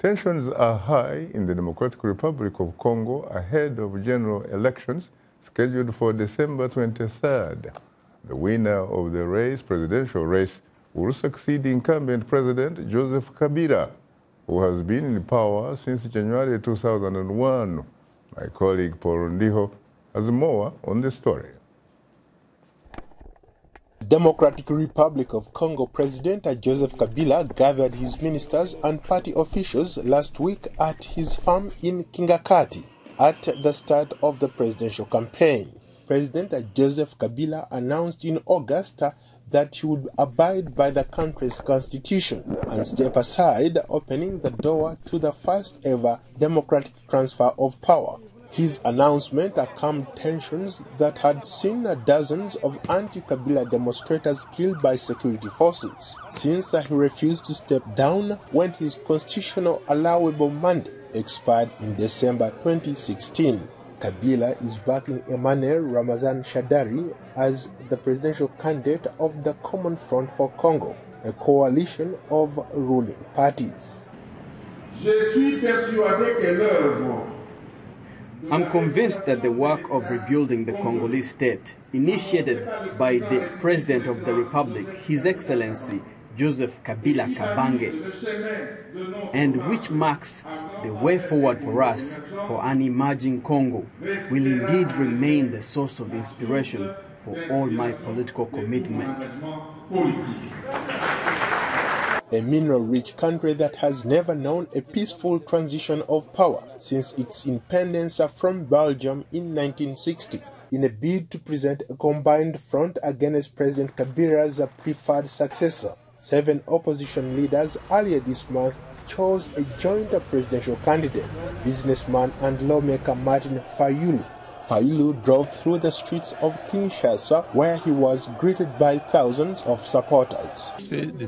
Tensions are high in the Democratic Republic of Congo ahead of general elections scheduled for December 23rd. The winner of the race, presidential race, will succeed incumbent President Joseph Kabila, who has been in power since January 2001. My colleague Paul Ndiho has more on the story. Democratic Republic of Congo President Joseph Kabila gathered his ministers and party officials last week at his farm in Kingakati at the start of the presidential campaign. President Joseph Kabila announced in August that he would abide by the country's constitution and step aside, opening the door to the first ever democratic transfer of power. His announcement calmed tensions that had seen dozens of anti-Kabila demonstrators killed by security forces, since he refused to step down when his constitutional allowable mandate expired in December 2016. Kabila is backing Emmanuel Ramazani Shadary as the presidential candidate of the Common Front for Congo, a coalition of ruling parties. Je suis persuadé que l'œuvre I'm convinced that the work of rebuilding the Congolese state, initiated by the President of the Republic, His Excellency Joseph Kabila Kabange, and which marks the way forward for us for an emerging Congo, will indeed remain the source of inspiration for all my political commitment a mineral-rich country that has never known a peaceful transition of power since its independence from Belgium in 1960. In a bid to present a combined front against President Kabila's preferred successor, seven opposition leaders earlier this month chose a joint presidential candidate, businessman and lawmaker Martin Fayulu, Fayulu drove through the streets of Kinshasa where he was greeted by thousands of supporters.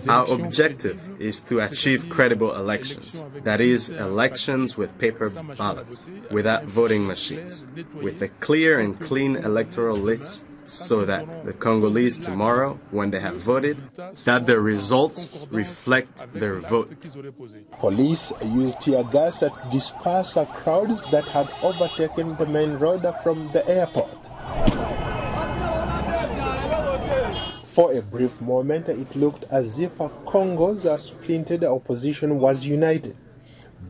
Our objective is to achieve credible elections, that is, elections with paper ballots, without voting machines, with a clear and clean electoral list so that the Congolese tomorrow, when they have voted, that the results reflect their vote. Police used tear gas to disperse crowds that had overtaken the main road from the airport. For a brief moment, it looked as if a Congo's splintered opposition was united.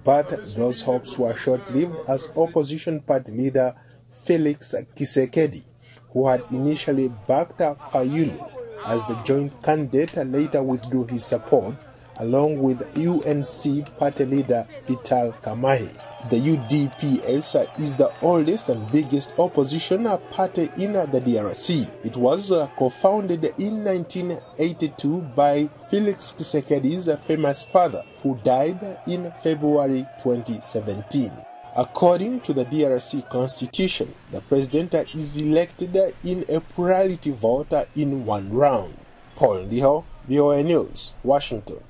But those hopes were short-lived as opposition party leader Felix Tshisekedi who had initially backed up Fayulu as the joint candidate, and later withdrew his support, along with UNC party leader Vital Kamerhe. The UDPS is the oldest and biggest opposition party in the DRC. It was uh, co-founded in 1982 by Felix Tshisekedi's famous father, who died in February 2017. According to the DRC constitution, the president is elected in a plurality vote in one round. Paul Ndiho, VOA News, Washington.